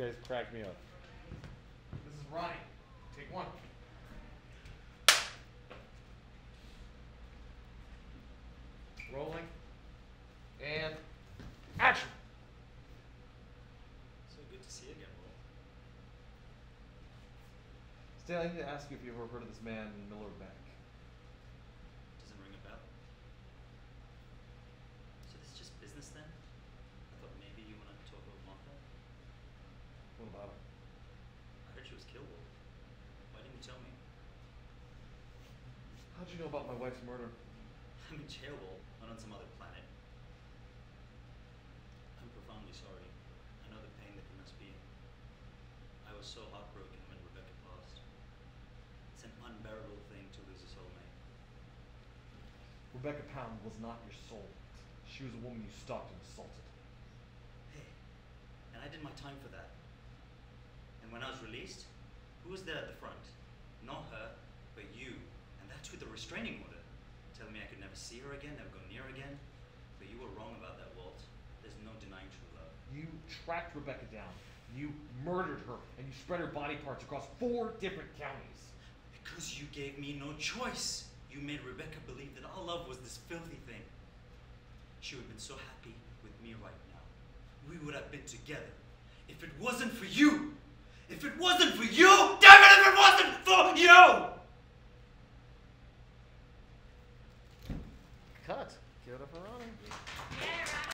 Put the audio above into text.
guys crack me up. This is Ronnie. Take one. Rolling. And action. So good to see you again, Will. Stanley, I need to ask you if you've ever heard of this man, Miller Beck. Doesn't ring a bell. So this is just business then? I thought maybe you wanted to talk about Martha. What about him? I heard she was killed. Why didn't you tell me? How'd you know about my wife's murder? I'm in jail, not on some other planet. I'm profoundly sorry. I know the pain that you must be in. I was so heartbroken when Rebecca passed. It's an unbearable thing to lose a soulmate. Rebecca Pound was not your soulmate. She was a woman you stalked and assaulted. Hey, and I did my time for that. And when I was released, who was there at the front? Not her, but you. And that's with the restraining order. Telling me I could never see her again, never go near her again. But you were wrong about that, Walt. There's no denying true love. You tracked Rebecca down. You murdered her, and you spread her body parts across four different counties. Because you gave me no choice. You made Rebecca believe that our love was this filthy thing. She would have been so happy with me right now. We would have been together. If it wasn't for you! If it wasn't for you, damn it, if it wasn't for you! Cut. Get up and.